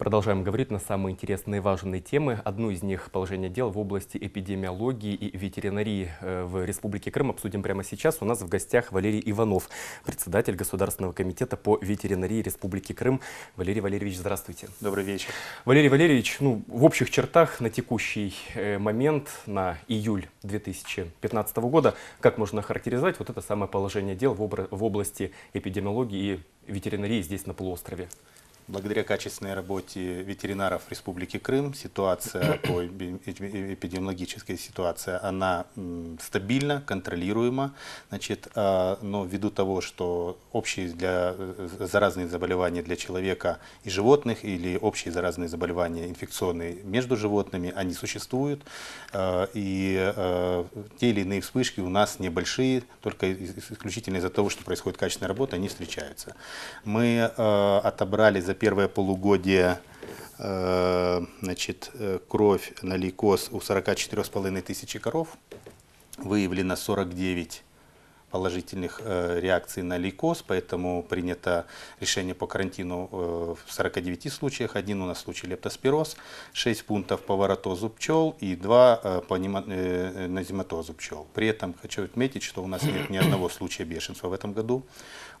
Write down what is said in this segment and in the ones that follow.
Продолжаем говорить на самые интересные и важные темы. Одну из них – положение дел в области эпидемиологии и ветеринарии э, в Республике Крым. Обсудим прямо сейчас. У нас в гостях Валерий Иванов, председатель Государственного комитета по ветеринарии Республики Крым. Валерий Валерьевич, здравствуйте. Добрый вечер. Валерий Валерьевич, ну, в общих чертах на текущий э, момент, на июль 2015 года, как можно характеризовать вот это самое положение дел в области эпидемиологии и ветеринарии здесь на полуострове? Благодаря качественной работе ветеринаров Республики Крым ситуация по эпидемиологической ситуации, она стабильна, контролируема. Значит, а, но ввиду того, что общие для э, заразные заболевания для человека и животных или общие заразные заболевания инфекционные между животными, они существуют. А, и а, те или иные вспышки у нас небольшие, только исключительно из-за того, что происходит качественная работа, они встречаются. Мы отобрали за первое полугодие э, значит, э, кровь на лейкоз у 44,5 тысячи коров. Выявлено 49 положительных э, реакций на лейкоз, поэтому принято решение по карантину в 49 случаях. Один у нас случай лептоспироз, 6 пунктов по воротозу пчел и 2 э, по назематозу пчел. При этом хочу отметить, что у нас нет ни одного случая бешенства в этом году.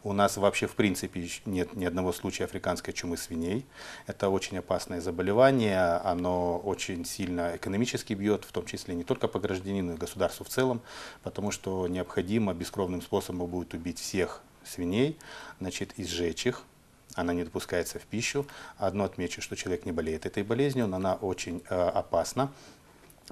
У нас вообще в принципе нет ни одного случая африканской чумы свиней. Это очень опасное заболевание, оно очень сильно экономически бьет, в том числе не только по гражданину, но и государству в целом, потому что необходимо бескровным способом будет убить всех свиней, значит, и сжечь их, она не допускается в пищу. Одно отмечу, что человек не болеет этой болезнью, но она очень э, опасна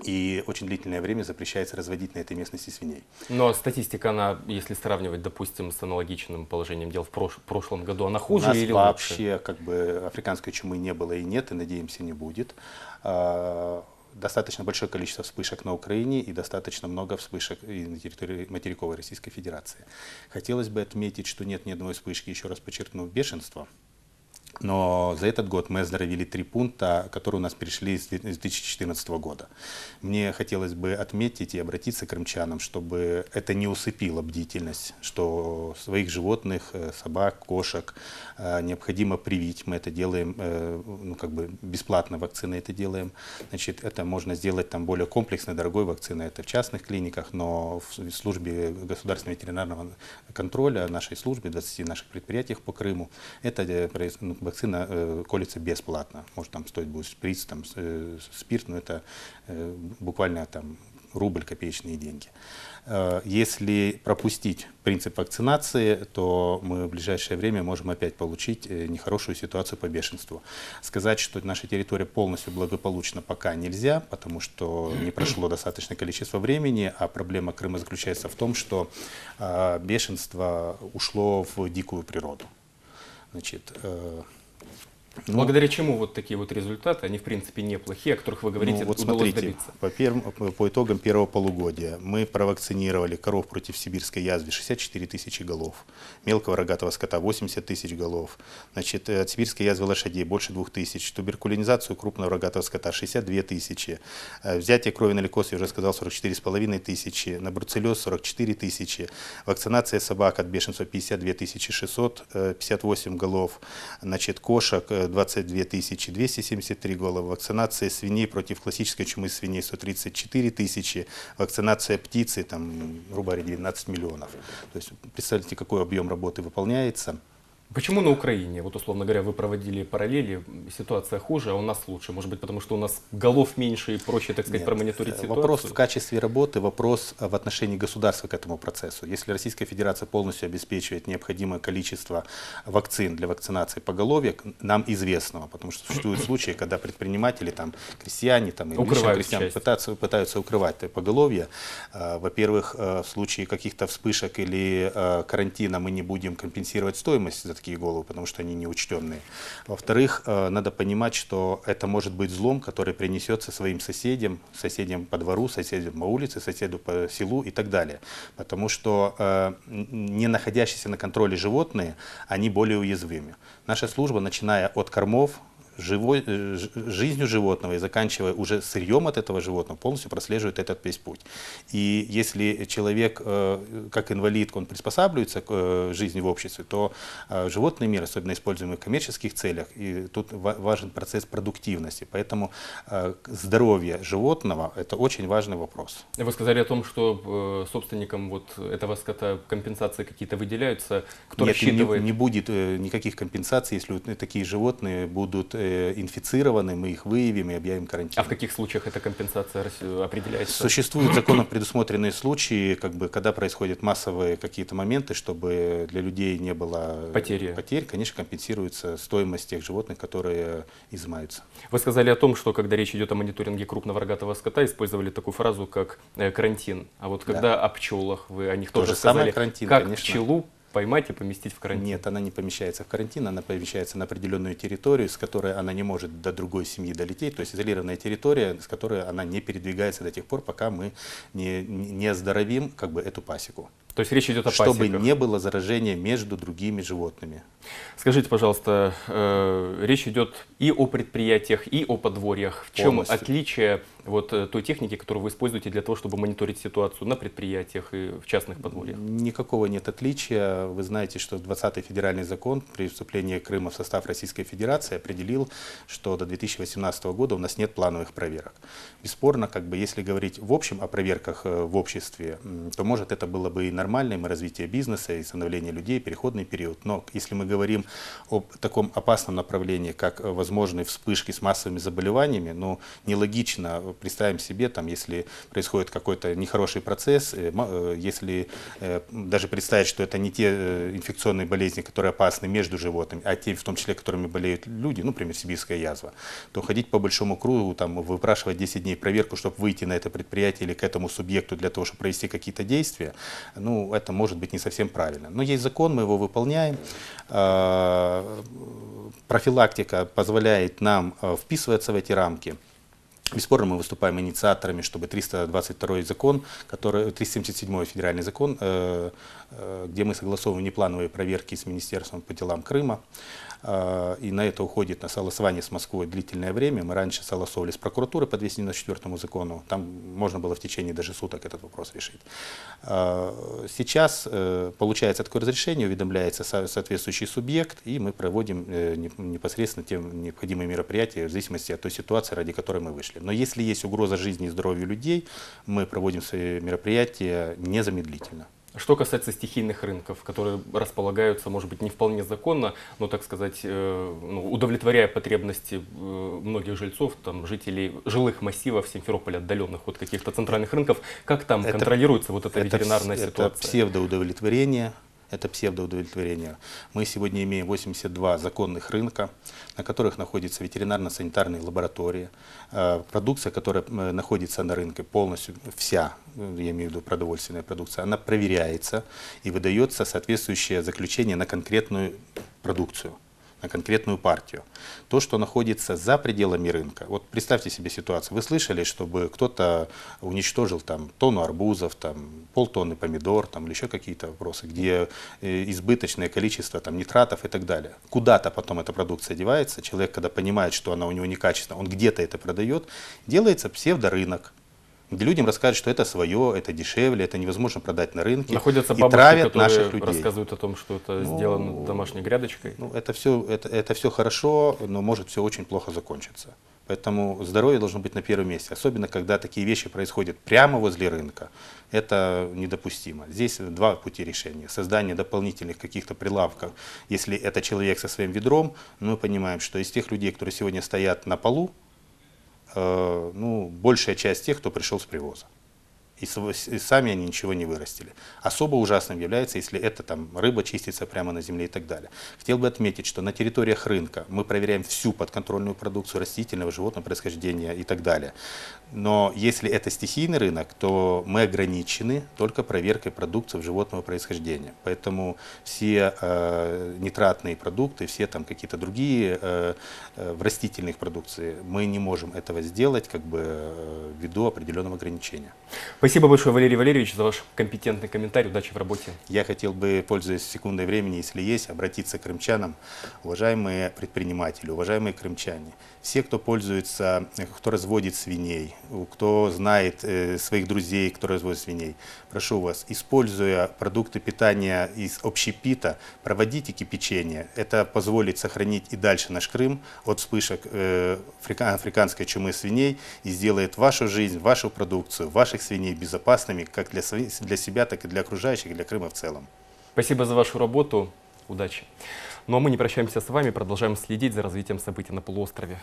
и очень длительное время запрещается разводить на этой местности свиней. Но статистика, она, если сравнивать, допустим, с аналогичным положением дел в прош прошлом году, она хуже У нас или вообще лучше? как бы африканской чумы не было и нет, и надеемся не будет. А, достаточно большое количество вспышек на Украине и достаточно много вспышек и на территории материковой Российской Федерации. Хотелось бы отметить, что нет ни одной вспышки, еще раз подчеркну, бешенства но за этот год мы оздоровили три пункта, которые у нас перешли с 2014 года. Мне хотелось бы отметить и обратиться к крымчанам, чтобы это не усыпило бдительность, что своих животных, э, собак, кошек э, необходимо привить. Мы это делаем, э, ну, как бы бесплатно вакцины это делаем. Значит, это можно сделать там более комплексной, дорогой вакцины, это в частных клиниках, но в службе государственного ветеринарного контроля, нашей службе, 20 наших предприятиях по Крыму, это ну, вакцина э, колется бесплатно. Может там стоить будет шприц, там, э, спирт, но это э, буквально там рубль, копеечные деньги. Э, если пропустить принцип вакцинации, то мы в ближайшее время можем опять получить э, нехорошую ситуацию по бешенству. Сказать, что наша территория полностью благополучна пока нельзя, потому что не прошло достаточное количество времени, а проблема Крыма заключается в том, что э, бешенство ушло в дикую природу. Значит, ну, Благодаря чему вот такие вот результаты, они в принципе неплохие, о которых вы говорите, ну, вот удалось смотрите, добиться? По, первым, по итогам первого полугодия мы провакцинировали коров против сибирской язвы 64 тысячи голов, мелкого рогатого скота 80 тысяч голов, значит, э, от сибирской язвы лошадей больше 2 тысяч, туберкулинизацию крупного рогатого скота 62 тысячи, э, взятие крови на лейкоз, я уже сказал, 44,5 тысячи, на бруцеллез 44 тысячи, вакцинация собак от бешенства 52 600, 58 голов, значит, кошек 22 273 головы, вакцинация свиней против классической чумы свиней 134 тысячи, вакцинация птицы, там, грубо говоря, 12 миллионов. То есть представьте, какой объем работы выполняется. Почему на Украине, вот условно говоря, вы проводили параллели, ситуация хуже, а у нас лучше? Может быть, потому что у нас голов меньше и проще, так сказать, Нет, промониторить э, ситуацию? Вопрос в качестве работы, вопрос в отношении государства к этому процессу. Если Российская Федерация полностью обеспечивает необходимое количество вакцин для вакцинации поголовья, нам известного, потому что существуют случаи, когда предприниматели, там, крестьяне, там, или крестьян пытаются, пытаются укрывать поголовье. Э, во-первых, э, в случае каких-то вспышек или карантина мы не будем компенсировать стоимость такие головы, потому что они неучтенные. Во-вторых, э, надо понимать, что это может быть злом, который принесется своим соседям, соседям по двору, соседям по улице, соседу по селу и так далее. Потому что э, не находящиеся на контроле животные, они более уязвимы. Наша служба, начиная от кормов, живой, э, жизнью животного и заканчивая уже сырьем от этого животного, полностью прослеживает этот весь путь. И если человек, э, как инвалид, он приспосабливается к э, жизни в обществе, то животный мир, особенно используемый в коммерческих целях, и тут ва- важен процесс продуктивности. Поэтому здоровье животного – это очень важный вопрос. Вы сказали о том, что собственникам вот этого скота компенсации какие-то выделяются. Кто Нет, и не- рассчитывает? Не, будет никаких компенсаций, если такие животные будут инфицированы, мы их выявим и объявим карантин. А в каких случаях эта компенсация определяется? Существуют законом предусмотренные случаи, как бы, когда происходят массовые какие-то моменты, чтобы для людей не было Потери. потерь, конечно, компенсируется стоимость тех животных, которые изымаются. Вы сказали о том, что когда речь идет о мониторинге крупного рогатого скота, использовали такую фразу, как э, карантин. А вот Да. когда о пчелах, вы о них То тоже же самое сказали, карантин, как конечно. пчелу поймать и поместить в карантин? Нет, она не помещается в карантин, она помещается на определенную территорию, с которой она не может до другой семьи долететь, то есть изолированная территория, с которой она не передвигается до тех пор, пока мы не, не оздоровим как бы, эту пасеку. То есть речь идет о чтобы пасеках. не было заражения между другими животными. Скажите, пожалуйста, э, речь идет и о предприятиях, и о подворьях. В чем Полностью. отличие вот э, той техники, которую вы используете для того, чтобы мониторить ситуацию на предприятиях и в частных подворьях? Никакого нет отличия. Вы знаете, что 20-й федеральный закон при вступлении Крыма в состав Российской Федерации определил, что до 2018 года у нас нет плановых проверок. Бесспорно, как бы, если говорить в общем о проверках э, в обществе, то, может, это было бы и нормальным и развитие бизнеса, и становление людей, переходный период. Но если мы говорим о таком опасном направлении, как возможные вспышки с массовыми заболеваниями, ну, нелогично представим себе, там, если происходит какой-то нехороший процесс, э, э, если э, даже представить, что это не те инфекционные болезни, которые опасны между животными, а те, в том числе, которыми болеют люди, ну, например, сибирская язва, то ходить по большому кругу, там, выпрашивать 10 дней проверку, чтобы выйти на это предприятие или к этому субъекту для того, чтобы провести какие-то действия, ну, это может быть не совсем правильно. Но есть закон, мы его выполняем. А, Профилактика позволяет нам э, вписываться в эти рамки. Бесспорно, мы выступаем инициаторами, чтобы 322 закон, который, 377 федеральный закон, э, э, где мы согласовываем неплановые проверки с Министерством по делам Крыма, и на это уходит на согласование с Москвой длительное время. Мы раньше согласовывали с прокуратурой по 294 закону, там можно было в течение даже суток этот вопрос решить. Э, Сейчас э, получается такое разрешение, уведомляется со- соответствующий субъект, и мы проводим э, не- непосредственно те необходимые мероприятия в зависимости от той ситуации, ради которой мы вышли. Но если есть угроза жизни и здоровью людей, мы проводим свои мероприятия незамедлительно. Что касается стихийных рынков, которые располагаются, может быть, не вполне законно, но, так сказать, э, ну, удовлетворяя потребности э, многих жильцов, там, жителей жилых массивов Симферополя, отдаленных от каких-то центральных рынков, как там Это- контролируется вот эта Это ветеринарная пс- ситуация? Это псевдоудовлетворение. Это псевдоудовлетворение. Мы сегодня имеем 82 законных рынка, на которых находятся ветеринарно-санитарные лаборатории. Э, Продукция, которая э, находится на рынке, полностью вся, э, я имею в виду продовольственная продукция, она проверяется и выдается соответствующее заключение на конкретную продукцию на конкретную партию. То, что находится за пределами рынка. Вот представьте себе ситуацию. Вы слышали, чтобы кто-то уничтожил там тонну арбузов, там полтонны помидор, там или еще какие-то вопросы, где э, избыточное количество там нитратов и так далее. Куда-то потом эта продукция девается. Человек, когда понимает, что она у него некачественная, он где-то это продает, делается псевдорынок где людям рассказывают, что это свое, это дешевле, это невозможно продать на рынке. Находятся и бабушки, травят которые наших людей. рассказывают о том, что это Ну, сделано домашней грядочкой. Ну, это все, это, это все хорошо, но может все очень плохо закончиться. Поэтому здоровье должно быть на первом месте. Особенно, когда такие вещи происходят прямо возле рынка. Это недопустимо. Здесь два пути решения. Создание дополнительных каких-то прилавков. Если это человек со своим ведром, мы понимаем, что из тех людей, которые сегодня стоят на полу, ну, большая часть тех, кто пришел с привоза. И, и сами они ничего не вырастили. Особо ужасным является, если это там рыба чистится прямо на земле и так далее. Хотел бы отметить, что на территориях рынка мы проверяем всю подконтрольную продукцию растительного, животного происхождения и так далее. Но если это стихийный рынок, то мы ограничены только проверкой продукции животного происхождения. Поэтому все э, нитратные продукты, все там какие-то другие э, э, в растительных продукции, мы не можем этого сделать как бы э, ввиду определенного ограничения. Спасибо большое, Валерий Валерьевич, за ваш компетентный комментарий. Удачи в работе. Я хотел бы, пользуясь секундой времени, если есть, обратиться к крымчанам. Уважаемые предприниматели, уважаемые крымчане, все, кто пользуется, кто разводит свиней, кто знает э, своих друзей, кто разводит свиней, прошу вас, используя продукты питания из общепита, проводите кипячение. Это позволит сохранить и дальше наш Крым от вспышек э, африка- африканской чумы свиней и сделает вашу жизнь, вашу продукцию, ваших свиней безопасными как для, для себя, так и для окружающих, и для Крыма в целом. Спасибо за вашу работу. Удачи. Ну а мы не прощаемся с вами, продолжаем следить за развитием событий на полуострове.